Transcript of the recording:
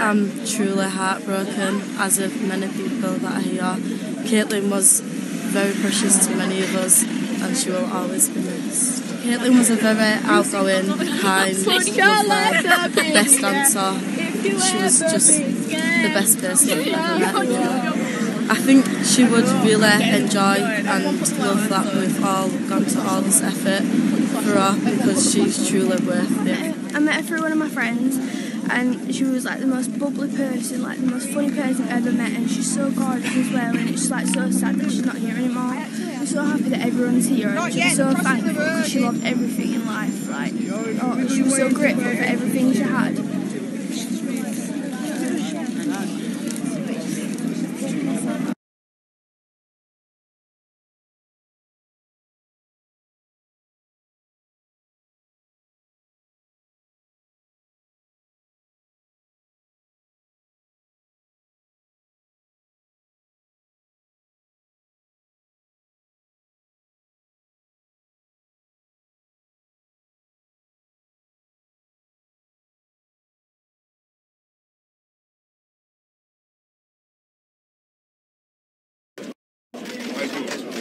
I'm truly heartbroken, as of many people that are here. Katelyn was very precious to many of us, and she will always be missed. Katelyn was a very outgoing, kind, lovely, best dancer. She was just the best person I've ever met. I think she would really enjoy and love that we've all gone to all this effort for her because she's truly worth it. I met her through one of my friends and she was like the most bubbly person, like the most funny person I've ever met and she's so gorgeous as well and it's like so sad that she's not here anymore. I'm so happy that everyone's here and she's so thankful because she loved everything in life. Like, oh, she was so grateful for everything she had.